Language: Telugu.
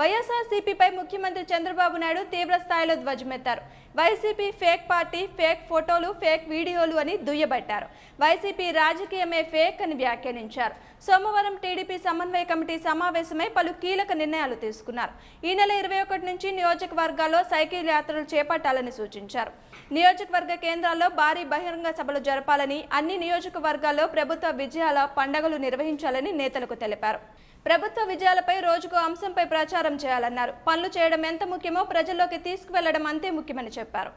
వైఎస్ఆర్సీపీపై ముఖ్యమంత్రి చంద్రబాబు నాయుడు తీవ్ర స్థాయిలో ధ్వజమెత్తారు. వైసీపీ ఫేక్ పార్టీ ఫేక్ ఫోటోలు ఫేక్ వీడియోలు అని దుయ్యబట్టారు. వైసీపీ రాజకీయమే ఫేక్ అని వ్యాఖ్యానించారు. సోమవారం టీడీపీ సమన్వయ కమిటీ సమావేశమై పలు కీలక నిర్ణయాలు తీసుకున్నారు. ఈ నెల ఇరవై ఒకటి నుంచి నియోజకవర్గాల్లో సైకిల్ యాత్రలు చేపట్టాలని సూచించారు. నియోజకవర్గ కేంద్రాల్లో భారీ బహిరంగ సభలు జరపాలని అన్ని నియోజకవర్గాల్లో ప్రభుత్వ విజయాల పండగలు నిర్వహించాలని నేతలకు తెలిపారు. ప్రభుత్వ విజయాలపై రోజుకు అంశంపై ప్రచారం చేయాలన్నారు. పనులు చేయడం ఎంత ముఖ్యమో ప్రజల్లోకి తీసుకువెళ్ళడం అంతే ముఖ్యమని చెప్పారు.